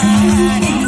Yeah.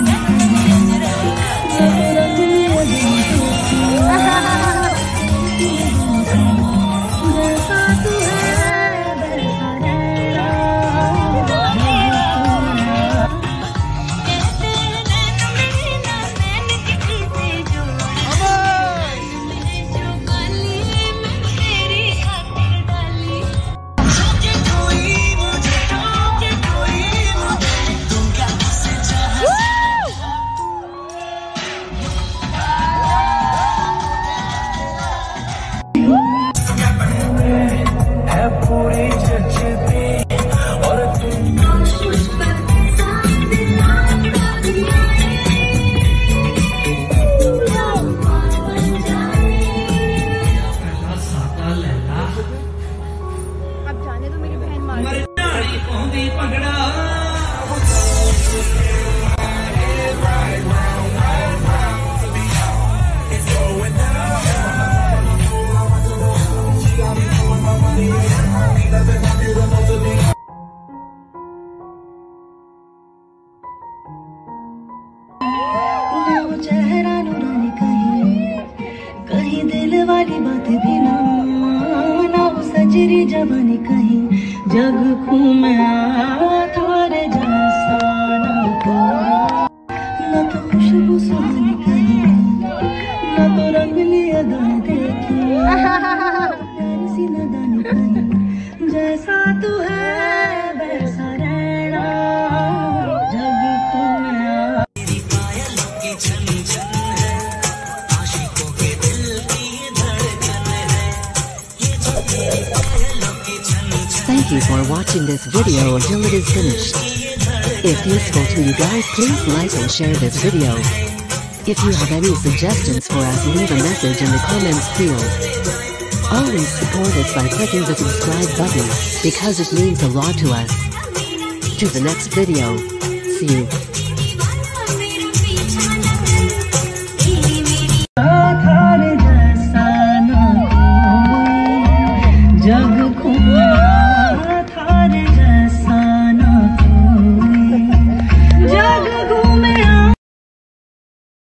अब जब कहीं जग घूमे थोड़े जैसा न तो खुशबू सुन You for watching this video until it is finished. If useful to you guys please like and share this video. If you have any suggestions for us leave a message in the comments field. Always support us by clicking the subscribe button, because it means a lot to us. To the next video. See you.